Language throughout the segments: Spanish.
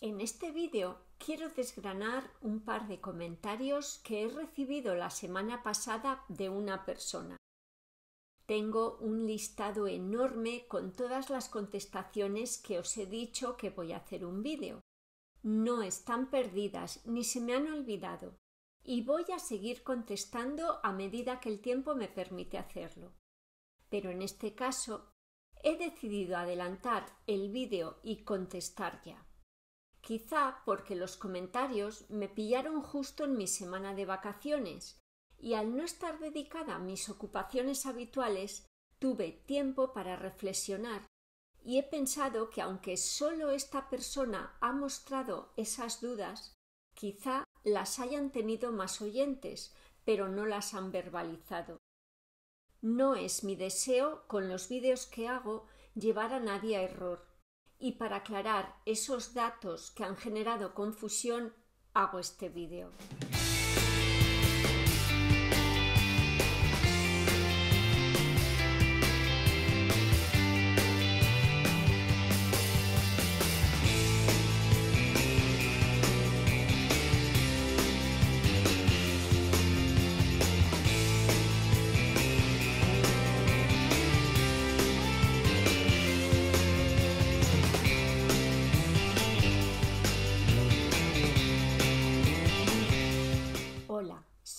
En este vídeo quiero desgranar un par de comentarios que he recibido la semana pasada de una persona. Tengo un listado enorme con todas las contestaciones que os he dicho que voy a hacer un vídeo. No están perdidas ni se me han olvidado y voy a seguir contestando a medida que el tiempo me permite hacerlo. Pero en este caso he decidido adelantar el vídeo y contestar ya. Quizá porque los comentarios me pillaron justo en mi semana de vacaciones y al no estar dedicada a mis ocupaciones habituales tuve tiempo para reflexionar y he pensado que aunque solo esta persona ha mostrado esas dudas, quizá las hayan tenido más oyentes, pero no las han verbalizado. No es mi deseo con los vídeos que hago llevar a nadie a error, y para aclarar esos datos que han generado confusión hago este vídeo.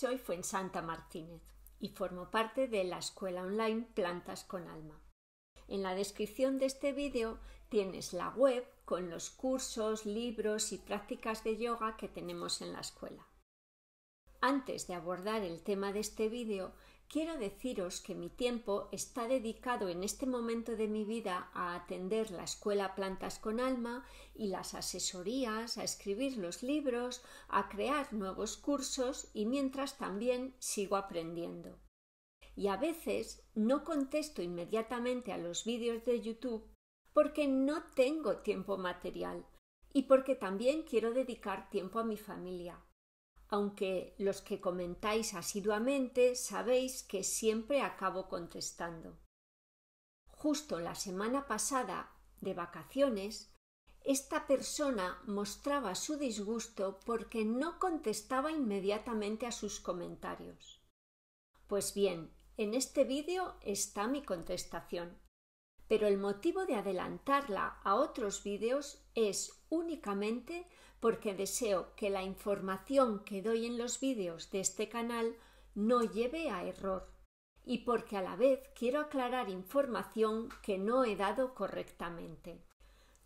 Soy Fuensanta Martínez y formo parte de la escuela online Plantas con Alma. En la descripción de este vídeo tienes la web con los cursos, libros y prácticas de yoga que tenemos en la escuela. Antes de abordar el tema de este vídeo, quiero deciros que mi tiempo está dedicado en este momento de mi vida a atender la escuela Plantas con Alma y las asesorías, a escribir los libros, a crear nuevos cursos y mientras también sigo aprendiendo. Y a veces no contesto inmediatamente a los vídeos de YouTube porque no tengo tiempo material y porque también quiero dedicar tiempo a mi familia aunque los que comentáis asiduamente sabéis que siempre acabo contestando. Justo la semana pasada, de vacaciones, esta persona mostraba su disgusto porque no contestaba inmediatamente a sus comentarios. Pues bien, en este vídeo está mi contestación, pero el motivo de adelantarla a otros vídeos es únicamente porque deseo que la información que doy en los vídeos de este canal no lleve a error y porque a la vez quiero aclarar información que no he dado correctamente.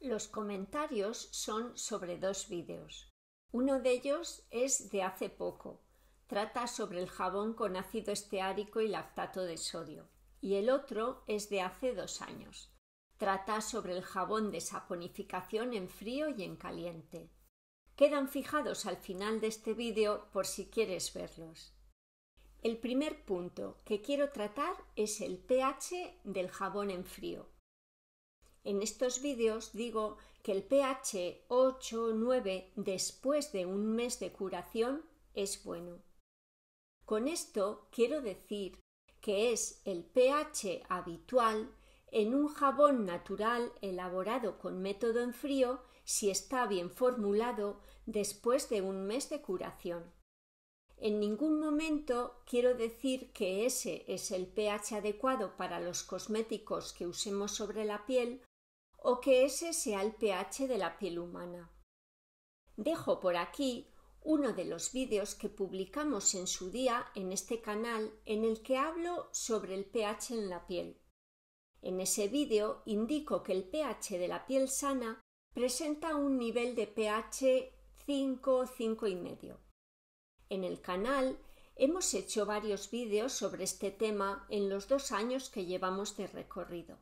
Los comentarios son sobre dos vídeos. Uno de ellos es de hace poco. Trata sobre el jabón con ácido esteárico y lactato de sodio. Y el otro es de hace dos años. Trata sobre el jabón de saponificación en frío y en caliente quedan fijados al final de este vídeo por si quieres verlos. El primer punto que quiero tratar es el pH del jabón en frío. En estos vídeos digo que el pH 8-9 después de un mes de curación es bueno. Con esto quiero decir que es el pH habitual en un jabón natural elaborado con método en frío si está bien formulado después de un mes de curación. En ningún momento quiero decir que ese es el pH adecuado para los cosméticos que usemos sobre la piel o que ese sea el pH de la piel humana. Dejo por aquí uno de los vídeos que publicamos en su día en este canal en el que hablo sobre el pH en la piel. En ese vídeo indico que el pH de la piel sana presenta un nivel de pH 5, 5 y medio. En el canal hemos hecho varios vídeos sobre este tema en los dos años que llevamos de recorrido.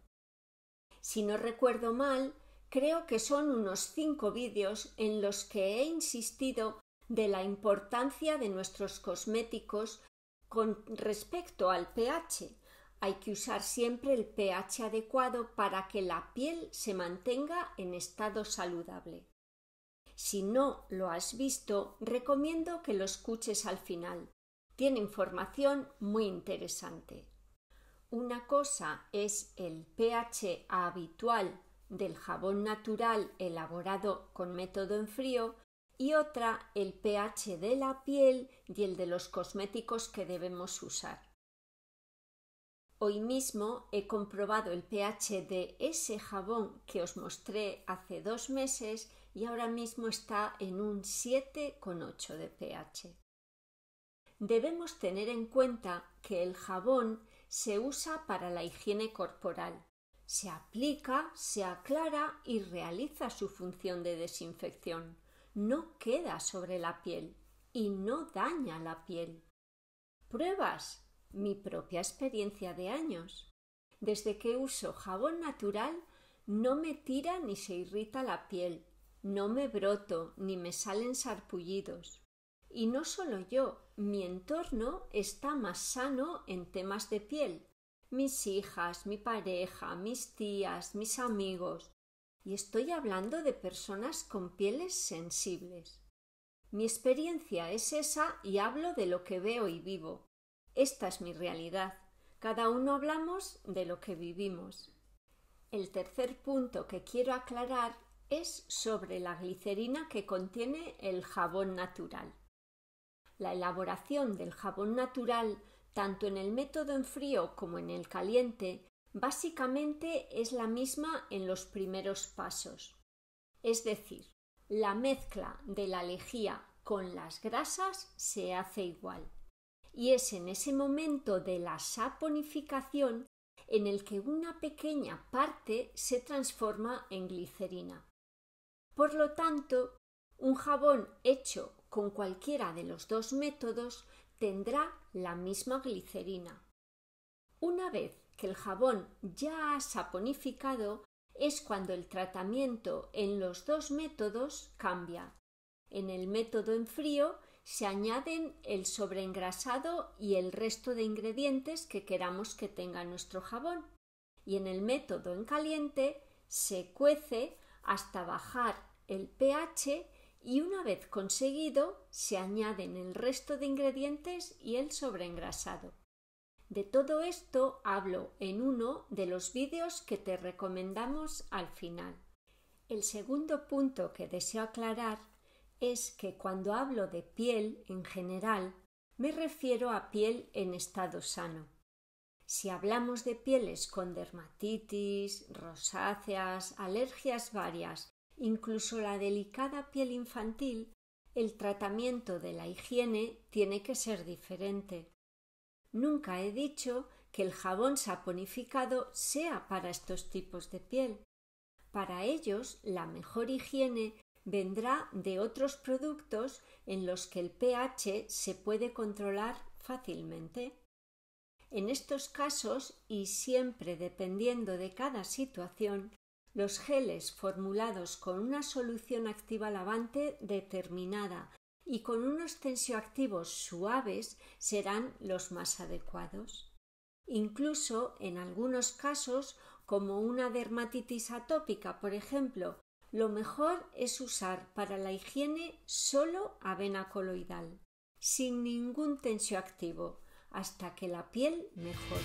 Si no recuerdo mal, creo que son unos cinco vídeos en los que he insistido de la importancia de nuestros cosméticos con respecto al pH, hay que usar siempre el pH adecuado para que la piel se mantenga en estado saludable. Si no lo has visto, recomiendo que lo escuches al final. Tiene información muy interesante. Una cosa es el pH habitual del jabón natural elaborado con método en frío y otra el pH de la piel y el de los cosméticos que debemos usar. Hoy mismo he comprobado el pH de ese jabón que os mostré hace dos meses y ahora mismo está en un 7,8 de pH. Debemos tener en cuenta que el jabón se usa para la higiene corporal. Se aplica, se aclara y realiza su función de desinfección. No queda sobre la piel y no daña la piel. Pruebas mi propia experiencia de años. Desde que uso jabón natural no me tira ni se irrita la piel, no me broto ni me salen sarpullidos. Y no solo yo, mi entorno está más sano en temas de piel. Mis hijas, mi pareja, mis tías, mis amigos. Y estoy hablando de personas con pieles sensibles. Mi experiencia es esa y hablo de lo que veo y vivo. Esta es mi realidad. Cada uno hablamos de lo que vivimos. El tercer punto que quiero aclarar es sobre la glicerina que contiene el jabón natural. La elaboración del jabón natural, tanto en el método en frío como en el caliente, básicamente es la misma en los primeros pasos. Es decir, la mezcla de la lejía con las grasas se hace igual y es en ese momento de la saponificación en el que una pequeña parte se transforma en glicerina. Por lo tanto, un jabón hecho con cualquiera de los dos métodos tendrá la misma glicerina. Una vez que el jabón ya ha saponificado es cuando el tratamiento en los dos métodos cambia. En el método en frío se añaden el sobreengrasado y el resto de ingredientes que queramos que tenga nuestro jabón. Y en el método en caliente se cuece hasta bajar el pH y una vez conseguido se añaden el resto de ingredientes y el sobreengrasado. De todo esto hablo en uno de los vídeos que te recomendamos al final. El segundo punto que deseo aclarar es que cuando hablo de piel en general me refiero a piel en estado sano. Si hablamos de pieles con dermatitis, rosáceas, alergias varias, incluso la delicada piel infantil, el tratamiento de la higiene tiene que ser diferente. Nunca he dicho que el jabón saponificado sea para estos tipos de piel. Para ellos, la mejor higiene vendrá de otros productos en los que el pH se puede controlar fácilmente. En estos casos, y siempre dependiendo de cada situación, los geles formulados con una solución activa lavante determinada y con unos tensioactivos suaves serán los más adecuados. Incluso en algunos casos, como una dermatitis atópica, por ejemplo, lo mejor es usar para la higiene solo avena coloidal, sin ningún tensioactivo, hasta que la piel mejore.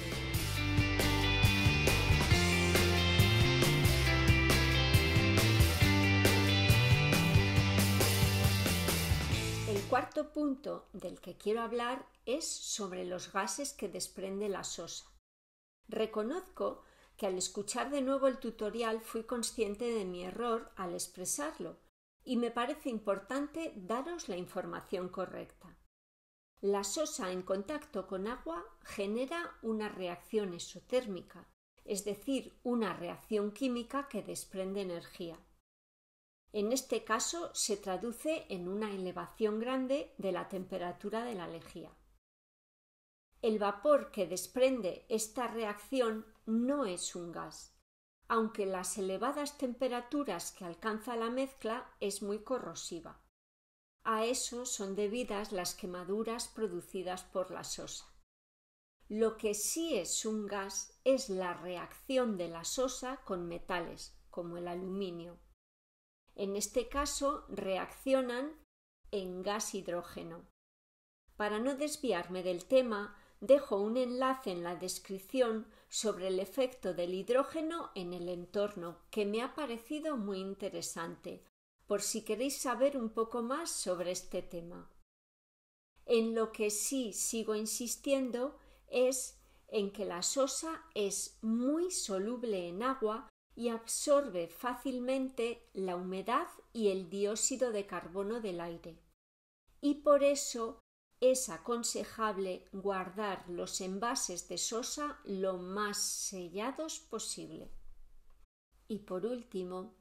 El cuarto punto del que quiero hablar es sobre los gases que desprende la sosa. Reconozco al escuchar de nuevo el tutorial fui consciente de mi error al expresarlo y me parece importante daros la información correcta. La sosa en contacto con agua genera una reacción exotérmica, es decir, una reacción química que desprende energía. En este caso se traduce en una elevación grande de la temperatura de la lejía. El vapor que desprende esta reacción no es un gas, aunque las elevadas temperaturas que alcanza la mezcla es muy corrosiva. A eso son debidas las quemaduras producidas por la sosa. Lo que sí es un gas es la reacción de la sosa con metales, como el aluminio. En este caso reaccionan en gas hidrógeno. Para no desviarme del tema, Dejo un enlace en la descripción sobre el efecto del hidrógeno en el entorno, que me ha parecido muy interesante, por si queréis saber un poco más sobre este tema. En lo que sí sigo insistiendo es en que la sosa es muy soluble en agua y absorbe fácilmente la humedad y el dióxido de carbono del aire. Y por eso es aconsejable guardar los envases de sosa lo más sellados posible. Y por último,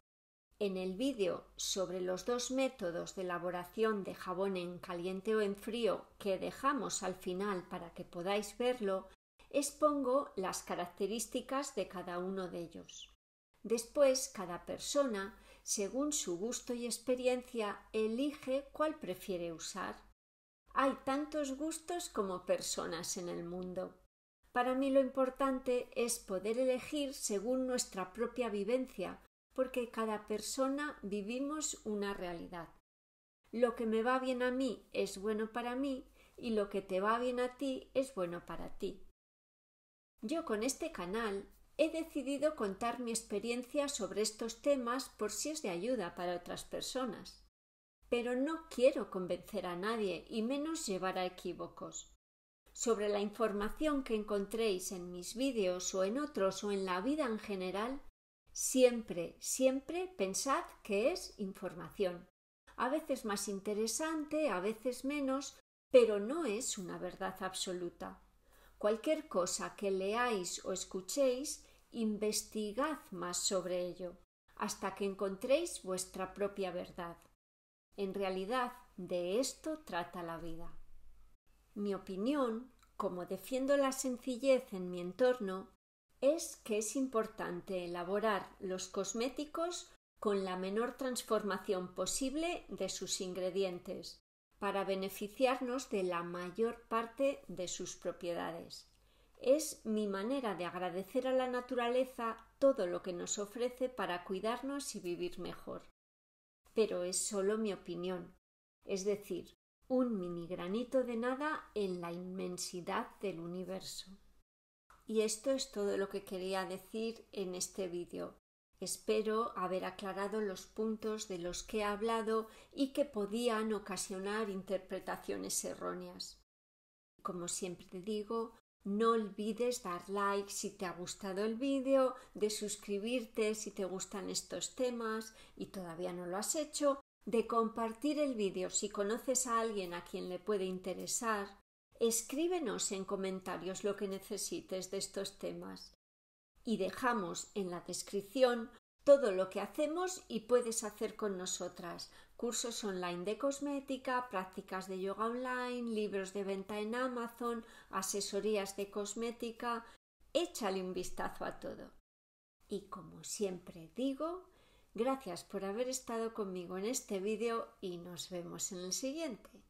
en el vídeo sobre los dos métodos de elaboración de jabón en caliente o en frío que dejamos al final para que podáis verlo, expongo las características de cada uno de ellos. Después, cada persona, según su gusto y experiencia, elige cuál prefiere usar. Hay tantos gustos como personas en el mundo. Para mí lo importante es poder elegir según nuestra propia vivencia, porque cada persona vivimos una realidad. Lo que me va bien a mí es bueno para mí y lo que te va bien a ti es bueno para ti. Yo con este canal he decidido contar mi experiencia sobre estos temas por si es de ayuda para otras personas. Pero no quiero convencer a nadie y menos llevar a equívocos. Sobre la información que encontréis en mis vídeos o en otros o en la vida en general, Siempre, siempre pensad que es información. A veces más interesante, a veces menos, pero no es una verdad absoluta. Cualquier cosa que leáis o escuchéis, investigad más sobre ello, hasta que encontréis vuestra propia verdad. En realidad, de esto trata la vida. Mi opinión, como defiendo la sencillez en mi entorno, es que es importante elaborar los cosméticos con la menor transformación posible de sus ingredientes para beneficiarnos de la mayor parte de sus propiedades. Es mi manera de agradecer a la naturaleza todo lo que nos ofrece para cuidarnos y vivir mejor. Pero es solo mi opinión, es decir, un mini granito de nada en la inmensidad del universo. Y esto es todo lo que quería decir en este vídeo. Espero haber aclarado los puntos de los que he hablado y que podían ocasionar interpretaciones erróneas. Como siempre digo, no olvides dar like si te ha gustado el vídeo, de suscribirte si te gustan estos temas y todavía no lo has hecho, de compartir el vídeo si conoces a alguien a quien le puede interesar Escríbenos en comentarios lo que necesites de estos temas y dejamos en la descripción todo lo que hacemos y puedes hacer con nosotras. Cursos online de cosmética, prácticas de yoga online, libros de venta en Amazon, asesorías de cosmética. Échale un vistazo a todo. Y como siempre digo, gracias por haber estado conmigo en este vídeo y nos vemos en el siguiente.